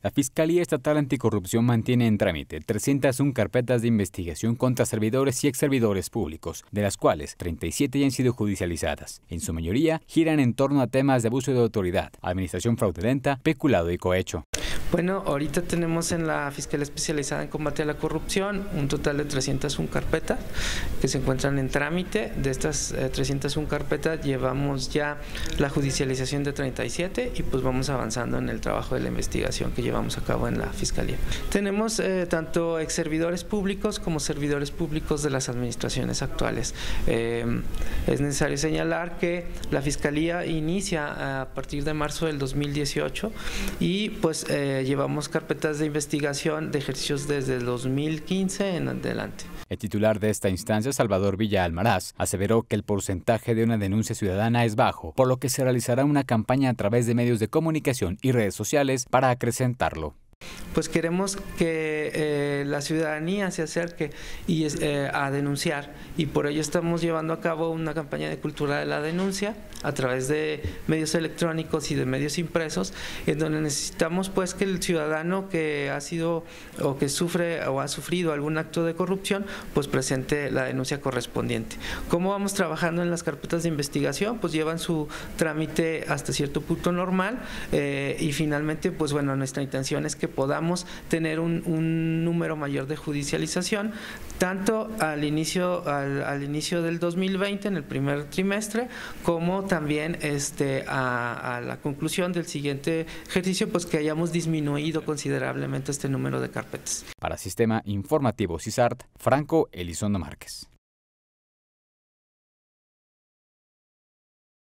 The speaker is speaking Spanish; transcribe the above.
La Fiscalía Estatal Anticorrupción mantiene en trámite 301 carpetas de investigación contra servidores y exservidores públicos, de las cuales 37 ya han sido judicializadas. En su mayoría giran en torno a temas de abuso de autoridad, administración fraudulenta, peculado y cohecho. Bueno, ahorita tenemos en la Fiscalía Especializada en Combate a la Corrupción un total de 301 carpetas que se encuentran en trámite. De estas 301 eh, carpetas llevamos ya la judicialización de 37 y pues vamos avanzando en el trabajo de la investigación que llevamos a cabo en la Fiscalía. Tenemos eh, tanto ex servidores públicos como servidores públicos de las administraciones actuales. Eh, es necesario señalar que la Fiscalía inicia a partir de marzo del 2018 y pues llevamos carpetas de investigación de ejercicios desde el 2015 en adelante. El titular de esta instancia, Salvador Villa Almaraz, aseveró que el porcentaje de una denuncia ciudadana es bajo, por lo que se realizará una campaña a través de medios de comunicación y redes sociales para acrecentarlo pues queremos que eh, la ciudadanía se acerque y, eh, a denunciar y por ello estamos llevando a cabo una campaña de cultura de la denuncia a través de medios electrónicos y de medios impresos en donde necesitamos pues que el ciudadano que ha sido o que sufre o ha sufrido algún acto de corrupción pues presente la denuncia correspondiente. ¿Cómo vamos trabajando en las carpetas de investigación? Pues llevan su trámite hasta cierto punto normal eh, y finalmente pues bueno nuestra intención es que podamos tener un, número mayor de judicialización, tanto al inicio, al, inicio del 2020, en el primer trimestre, como también este, a, a, la conclusión del siguiente ejercicio, pues que hayamos disminuido considerablemente este número de carpetas. Para Sistema Informativo CISART, Franco Elizondo Márquez.